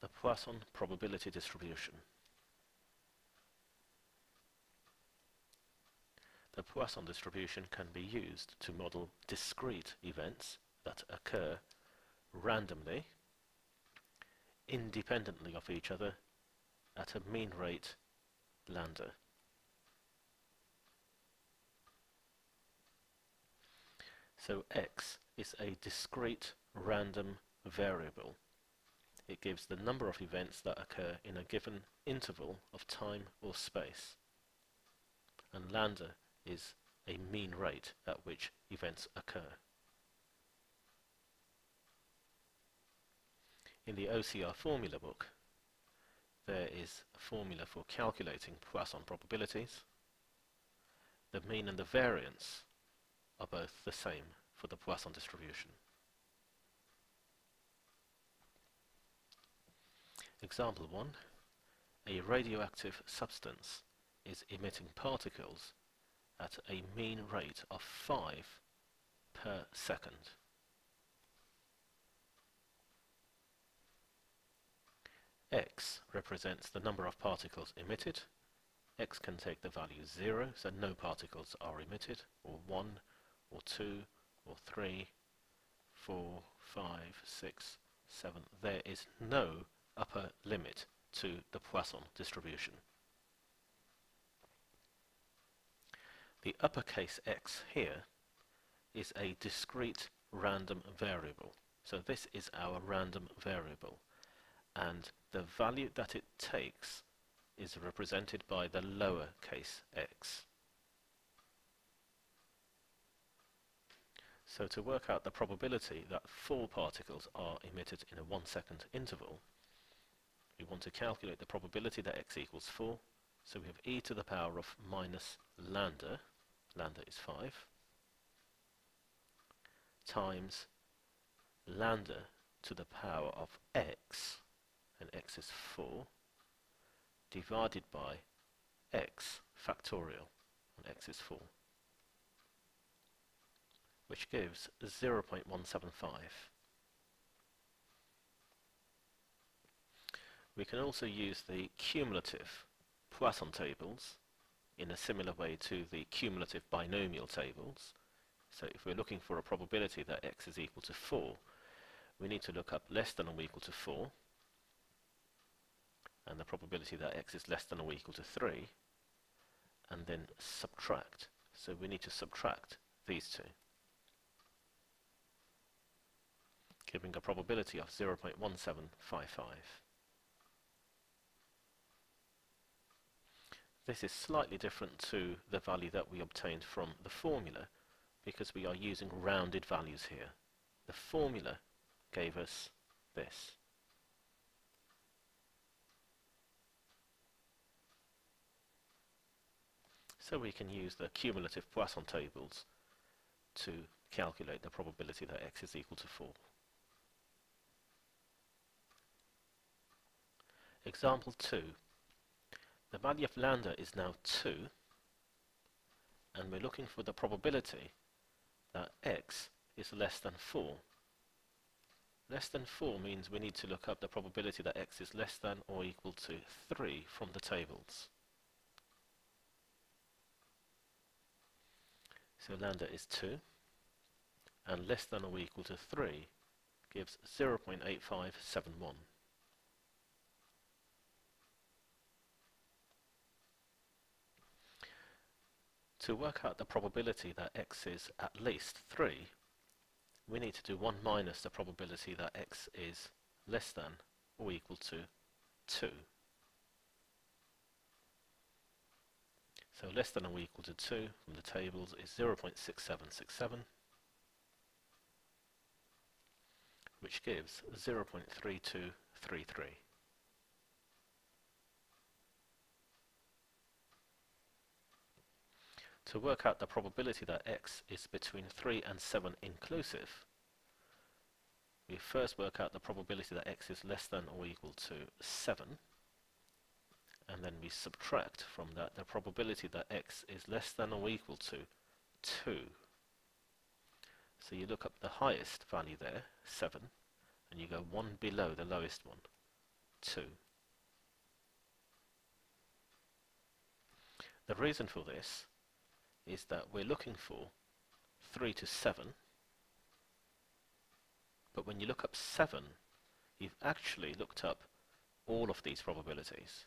the Poisson probability distribution. The Poisson distribution can be used to model discrete events that occur randomly, independently of each other, at a mean rate lambda. So x is a discrete random variable. It gives the number of events that occur in a given interval of time or space. And lambda is a mean rate at which events occur. In the OCR formula book, there is a formula for calculating Poisson probabilities. The mean and the variance are both the same for the Poisson distribution. Example 1. A radioactive substance is emitting particles at a mean rate of 5 per second. x represents the number of particles emitted. x can take the value 0, so no particles are emitted, or 1, or 2, or 3, 4, 5, 6, 7. There is no upper limit to the Poisson distribution. The uppercase x here is a discrete random variable. So this is our random variable. And the value that it takes is represented by the lowercase x. So to work out the probability that four particles are emitted in a one second interval, we want to calculate the probability that x equals 4. So we have e to the power of minus lambda, lambda is 5, times lambda to the power of x, and x is 4, divided by x factorial, and x is 4 which gives 0.175. We can also use the cumulative Poisson tables in a similar way to the cumulative binomial tables. So if we're looking for a probability that x is equal to 4, we need to look up less than or equal to 4, and the probability that x is less than or equal to 3, and then subtract. So we need to subtract these two. giving a probability of 0.1755. This is slightly different to the value that we obtained from the formula because we are using rounded values here. The formula gave us this. So we can use the cumulative Poisson tables to calculate the probability that x is equal to 4. Example 2. The value of lambda is now 2 and we're looking for the probability that x is less than 4. Less than 4 means we need to look up the probability that x is less than or equal to 3 from the tables. So lambda is 2 and less than or equal to 3 gives 0.8571. To work out the probability that x is at least 3, we need to do 1 minus the probability that x is less than or equal to 2. So less than or equal to 2 from the tables is 0.6767, which gives 0.3233. To work out the probability that x is between 3 and 7 inclusive, we first work out the probability that x is less than or equal to 7, and then we subtract from that the probability that x is less than or equal to 2. So you look up the highest value there, 7, and you go one below the lowest one. 2. The reason for this is that we're looking for 3 to 7 but when you look up 7 you've actually looked up all of these probabilities.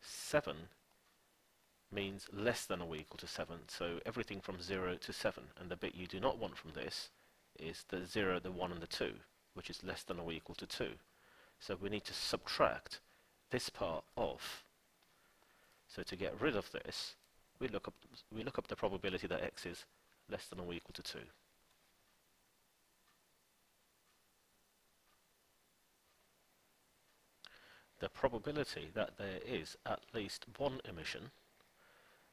7 means less than or equal to 7 so everything from 0 to 7 and the bit you do not want from this is the 0, the 1 and the 2 which is less than or equal to 2 so we need to subtract this part off so to get rid of this we look up we look up the probability that x is less than or equal to 2 the probability that there is at least one emission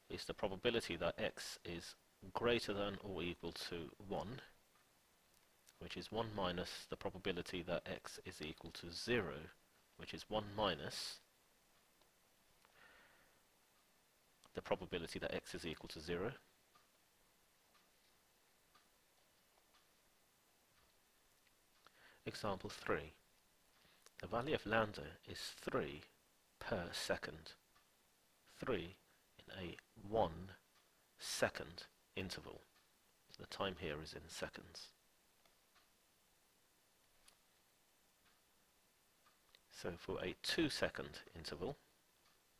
is the probability that x is greater than or equal to 1 which is 1 minus the probability that x is equal to 0 which is 1 minus the probability that x is equal to 0 Example 3 the value of lambda is 3 per second. 3 in a 1 second interval. The time here is in seconds. So for a 2 second interval,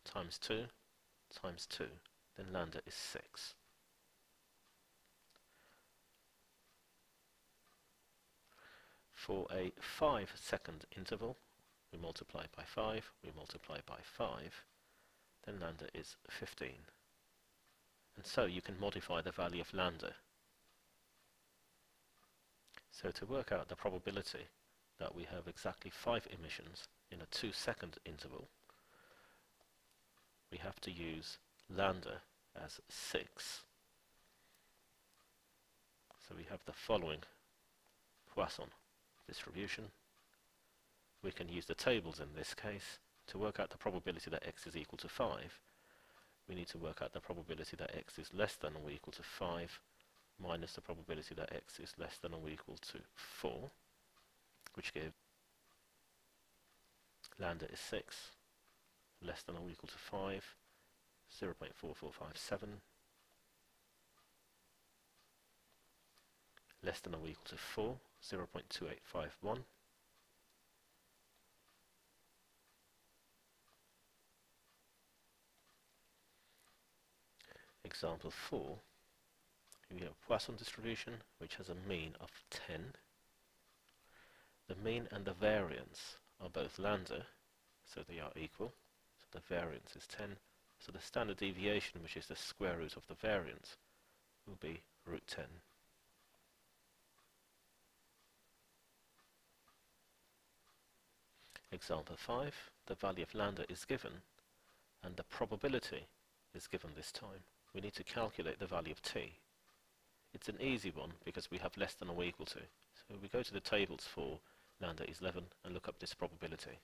times 2 times 2, then lambda is 6. For a 5 second interval, we multiply by 5, we multiply by 5, then lambda is 15. And so you can modify the value of lambda. So to work out the probability that we have exactly 5 emissions in a 2 second interval, we have to use lambda as 6. So we have the following Poisson distribution. We can use the tables in this case to work out the probability that x is equal to 5 we need to work out the probability that x is less than or equal to 5 minus the probability that x is less than or equal to 4 which gives lambda is 6 less than or equal to 5 0.4457 less than or equal to 4 0.2851 Example 4, we have Poisson distribution which has a mean of 10. The mean and the variance are both lambda, so they are equal. The variance is 10. So the standard deviation, which is the square root of the variance, will be root 10. Example 5, the value of lambda is given and the probability is given this time we need to calculate the value of t. It's an easy one because we have less than or equal to. So we go to the tables for lambda is 11 and look up this probability.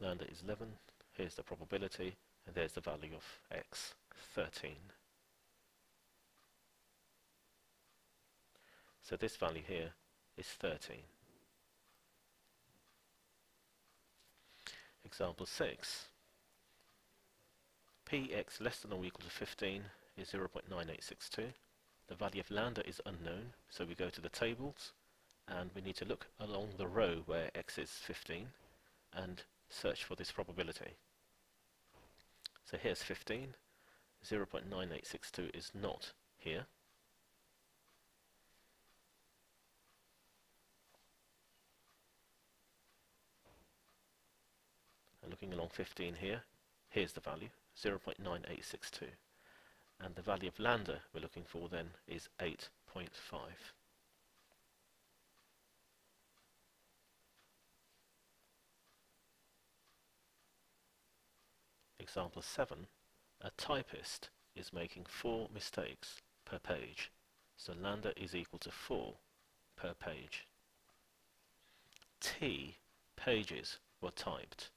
Lambda is 11, here's the probability, and there's the value of x, 13. So this value here is 13. Example 6 px less than or equal to 15 is 0.9862. The value of lambda is unknown, so we go to the tables and we need to look along the row where x is 15 and search for this probability. So here's 15, 0.9862 is not here. And looking along 15 here, here's the value, 0.9862 and the value of lambda we're looking for then is 8.5. Example 7, a typist is making 4 mistakes per page, so lambda is equal to 4 per page. T pages were typed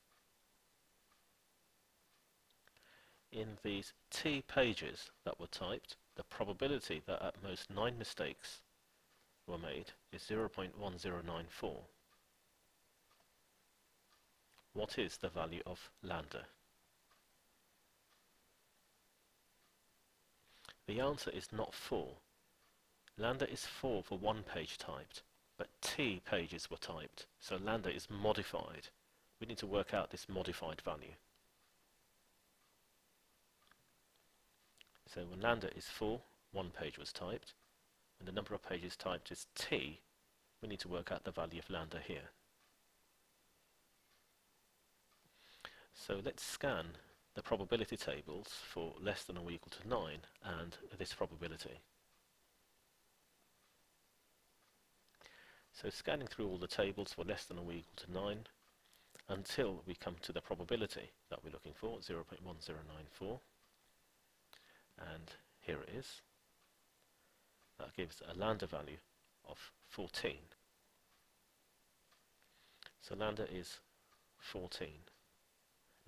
in these T pages that were typed, the probability that at most 9 mistakes were made is 0.1094. What is the value of lambda? The answer is not 4. Lambda is 4 for one page typed, but t pages were typed, so lambda is modified. We need to work out this modified value. So when lambda is 4, one page was typed, and the number of pages typed is t, we need to work out the value of lambda here. So let's scan the probability tables for less than or equal to 9 and this probability. So scanning through all the tables for less than or equal to 9 until we come to the probability that we're looking for, 0.1094 and here it is. That gives a lambda value of 14. So lambda is 14.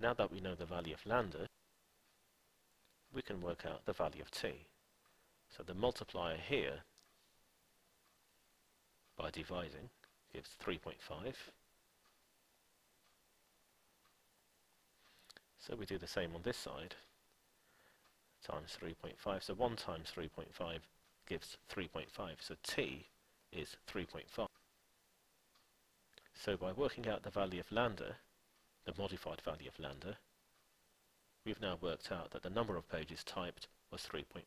Now that we know the value of lambda, we can work out the value of t. So the multiplier here by dividing gives 3.5. So we do the same on this side times 3.5. So 1 times 3.5 gives 3.5. So t is 3.5. So by working out the value of lambda, the modified value of lambda, we've now worked out that the number of pages typed was 3.5.